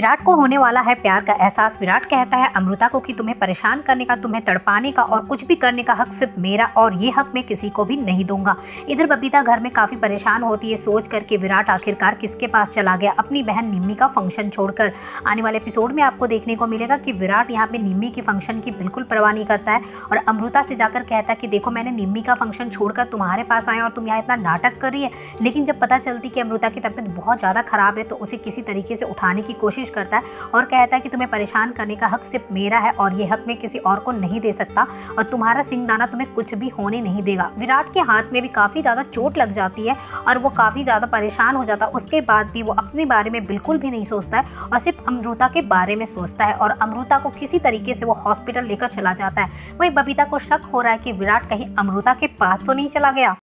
विराट को होने वाला है प्यार का एहसास। विराट कहता है, अमृता को कि तुम्हें परेशान करने का, तुम्हें तड़पाने का और कुछ भी करने का हक सिर्फ़ मेरा और ये हक मैं किसी को भी नहीं दूँगा। इधर बबीता घर में काफ़ी परेशान होती है, सोच करके विराट आखिरकार किसके पास चला गया। अपनी बहन निम्मी का फ़ंक्शन छोड़कर आने वाले एपिसोड में आपको देखने को मिलेगा कि विराट यहाँ पे निम्मी के फ़ंक्शन की बिल्कुल परवाह नहीं करता है और अमृता से जाकर कहता है कि, देखो, मैंने निम्मी का फ़ंक्शन छोड़कर तुम्हारे पास आया और तुम यहाँ इतना नाटक कर रही है। लेकिन जब पता चलती कि अमृता की तबीयत बहुत ज़्यादा खराब है तो उसे किसी तरीके से उठाने की कोशिश करता है और कहता है कि तुम्हें परेशान करने का हक सिर्फ़ मेरा है और ये हक मैं किसी और को नहीं दे सकता और तुम्हारा सिंगदाना तुम्हें कुछ भी होने नहीं देगा। विराट के हाथ में भी काफ़ी ज़्यादा चोट लग जाती है और वो काफ़ी ज़्यादा परेशान हो जाता है। उसके बाद भी वो अपने बारे में बिल्कुल भी नहीं सोचता है और सिर्फ़ अमृता के बारे में सोचता है और अमृता को किसी तरीके से वो हॉस्पिटल लेकर चला जाता है। वही बबीता को शक हो रहा है कि विराट कहीं अमृता के पास तो नहीं चला गया।